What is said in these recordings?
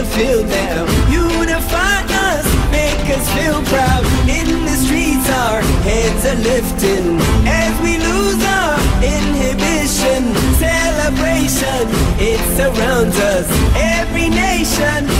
to feel them. Unify us, make us feel proud. In the streets, our heads are lifting. As we lose our inhibition, celebration, it surrounds us. Every nation.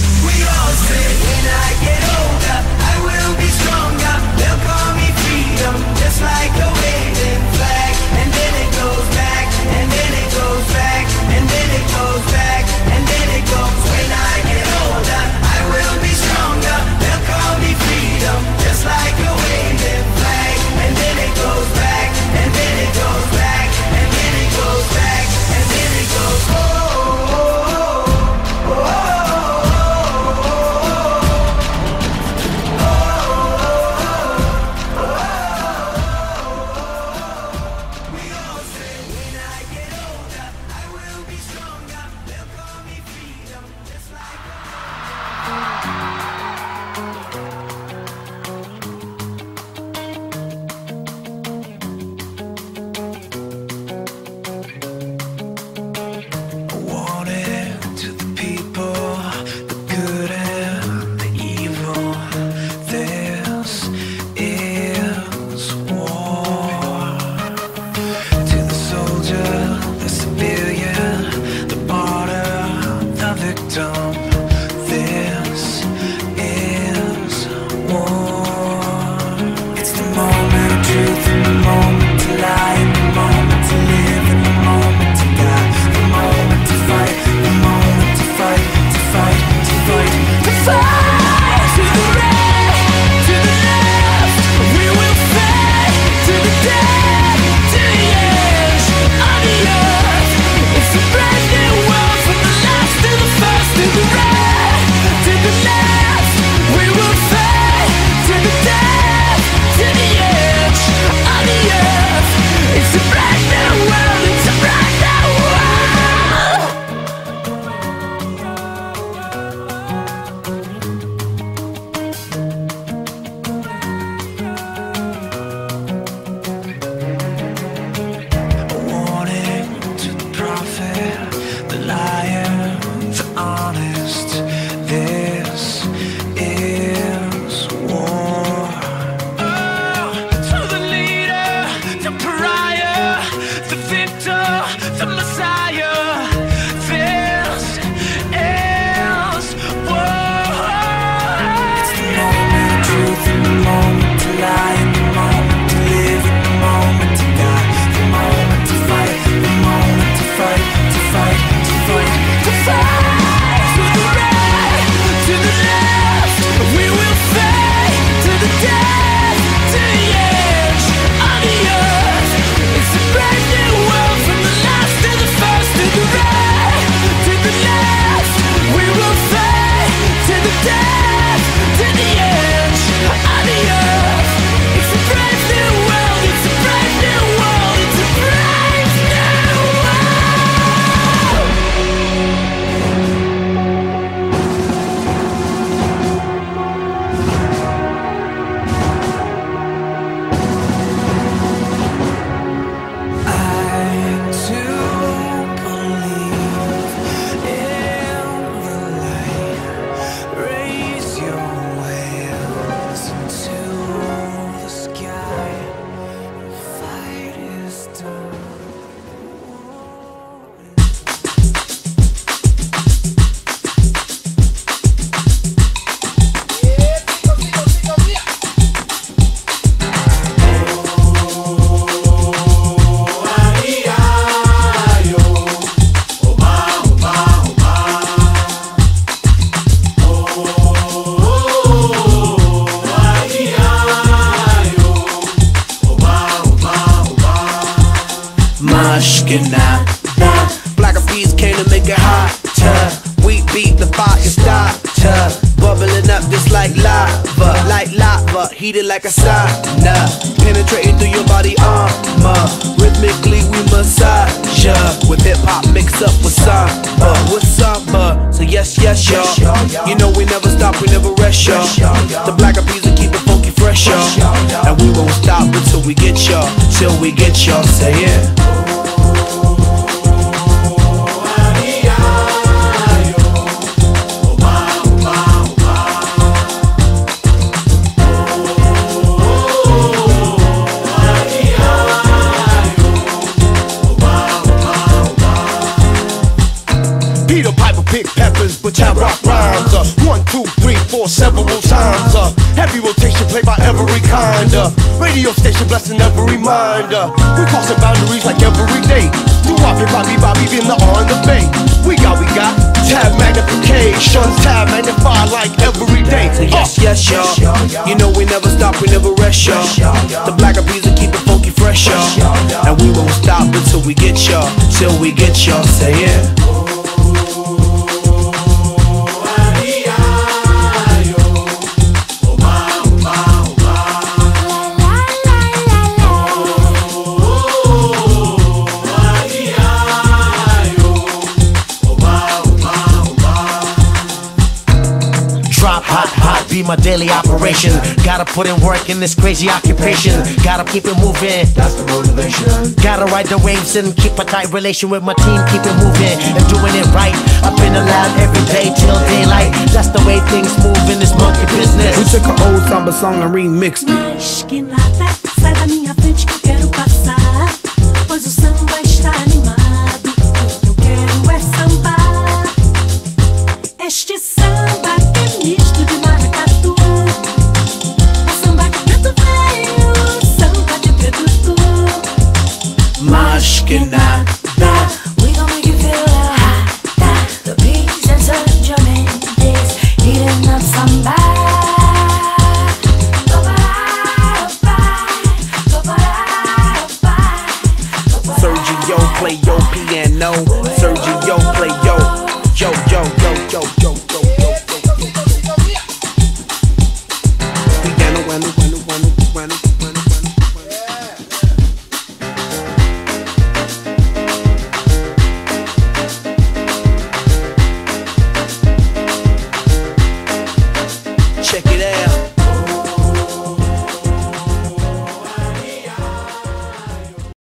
When I get. Like lava, like lava, heated like a sauna. Penetrating through your body armor. Rhythmically we massage ya. With hip hop mixed up with samba, with samba. So yes, yes, y'all. You know we never stop, we never rest, y'all. The Black Peas will keep it funky fresh, y'all. And we won't stop until we get y'all, till we get y'all. Say yeah. Radio station blessing every mind. Uh, we crossing boundaries like every day. Do Bobby, Bobby, Bobby, in the on the bay. We got, we got tab magnification, tab magnify like every day. So yes, yes, y'all. You know we never stop, we never rest, y'all. The Black Peas will keep it funky fresh, y'all. And we won't stop until we get y'all, till we get y'all. Say yeah. Be my daily operation. Gotta put in work in this crazy occupation. Gotta keep it moving. That's the motivation. Gotta ride the waves and keep a tight relation with my team. Keep it moving and doing it right. I've been alive every day till daylight. That's the way things move in this monkey business. We business. took an old samba song and remixed it.